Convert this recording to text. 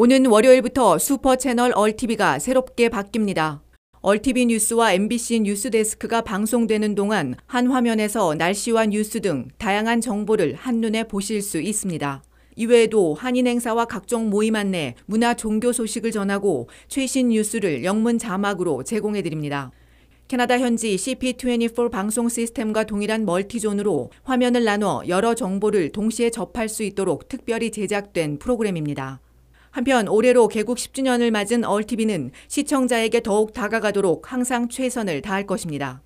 오는 월요일부터 슈퍼 채널 ALL TV가 새롭게 바뀝니다. ALL TV 뉴스와 MBC 뉴스 데스크가 방송되는 동안 한 화면에서 날씨와 뉴스 등 다양한 정보를 한눈에 보실 수 있습니다. 이외에도 한인 행사와 각종 모임 안내, 문화 종교 소식을 전하고 최신 뉴스를 영문 자막으로 제공해 드립니다. 캐나다 현지 CP24 방송 시스템과 동일한 multi-zone으로 화면을 나눠 여러 정보를 동시에 접할 수 있도록 특별히 제작된 프로그램입니다. 한편 올해로 개국 10주년을 맞은 얼티비는 시청자에게 더욱 다가가도록 항상 최선을 다할 것입니다.